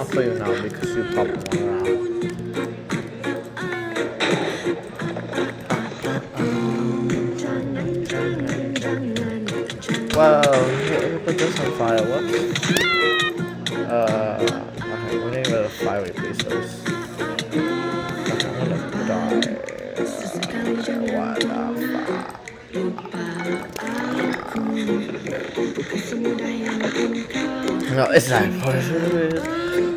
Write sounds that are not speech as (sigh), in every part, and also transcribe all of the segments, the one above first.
I'll play you now because you popped one around. Here, put this on fire. Whoops. Uh, okay, we need to fire pieces. Okay, I'm gonna die. Uh, what the fuck? No, it's not. (laughs) No, (laughs)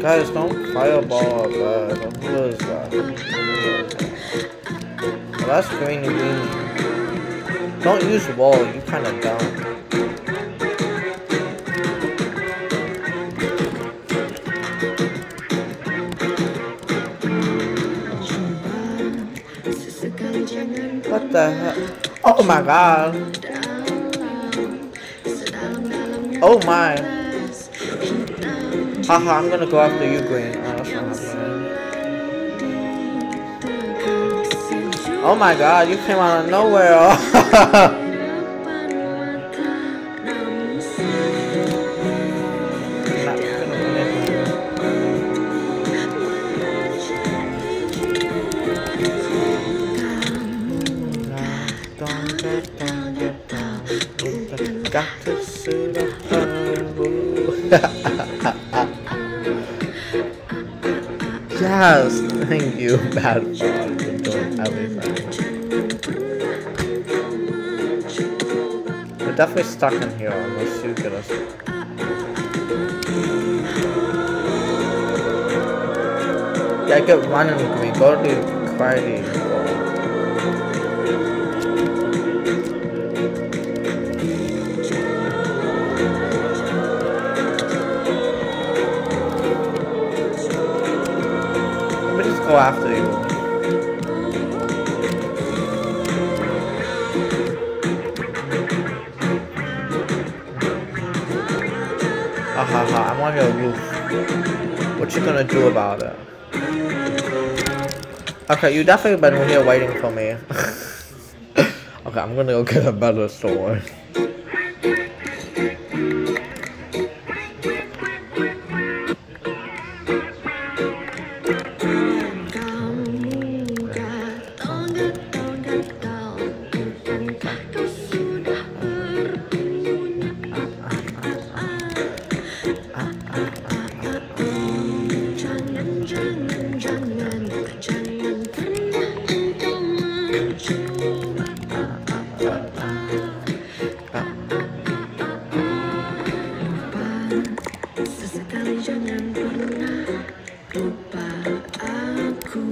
Guys, don't fireball, guys. Who is that? Well, that's green green. Don't use the wall, you kinda dumb. What the hell? Oh my god. Oh my. Haha, I'm gonna go after you, Green. Oh, uh, that's not happening. Oh my god, you came out of nowhere. Got to suit Yes, thank you, (laughs) Bad. We're definitely stuck in here unless you get us. Yeah, get running with me. Go to karate. Go after you. Ha ha ha, I'm on your roof. What you gonna do about it? Okay, you definitely been here waiting for me. (laughs) okay, I'm gonna go get a better sword. Sesekali jangan pernah lupa aku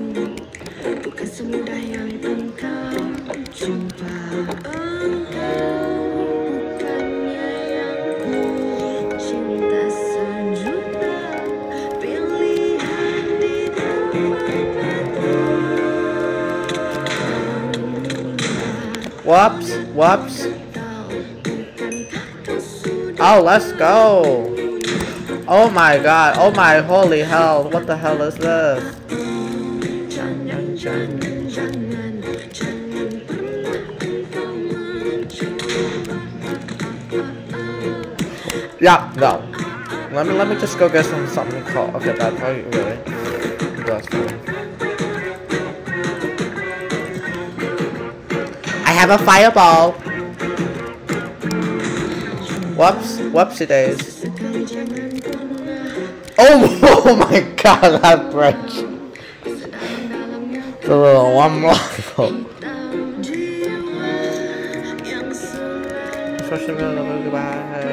Bukan semudah yang engkau jumpa Engkau bukannya yang ku cinta sejuta Pilihan di Whoops, whoops. depan Oh, let's go. Oh my god. Oh my holy hell. What the hell is this? Yeah, no. Let me let me just go get some something called okay that's how you really that's fine. I have a fireball. Whoops, whoopsie days. Oh, (laughs) oh my god, that bridge. The little one I goodbye.